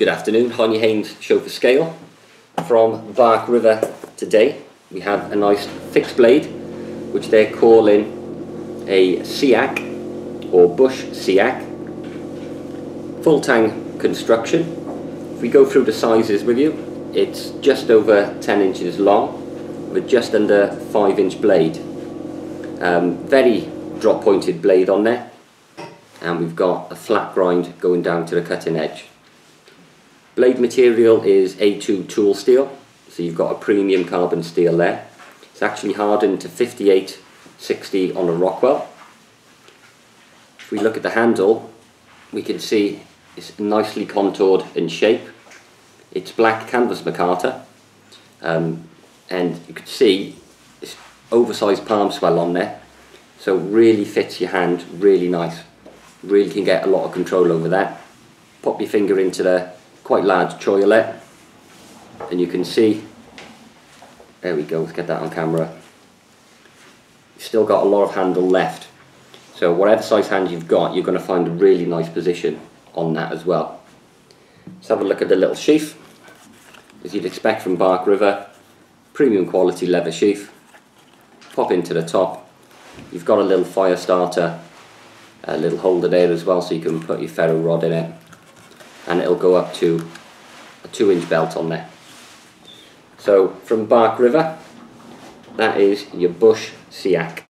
Good afternoon, Heinnie Haynes show for scale. From Bark River today we have a nice fixed blade which they're calling a Seax or Bush Seax. Full tang construction. If we go through the sizes with you, it's just over 10 inches long with just under 5 inch blade. Um, very drop pointed blade on there and we've got a flat grind going down to the cutting edge. Blade material is A2 tool steel, so you've got a premium carbon steel there. It's actually hardened to 5860 on a Rockwell. If we look at the handle, we can see it's nicely contoured in shape. It's black canvas micarta, um, and you can see this oversized palm swell on there, so really fits your hand really nice. Really can get a lot of control over that. Pop your finger into the quite large choilet and you can see there we go let's get that on camera. You've still got a lot of handle left. So whatever size hand you've got you're going to find a really nice position on that as well. Let's have a look at the little sheath as you'd expect from Bark River premium quality leather sheath pop into the top. You've got a little fire starter a little holder there as well so you can put your ferro rod in it and it'll go up to a two inch belt on there. So from Bark River, that is your Bush Seax.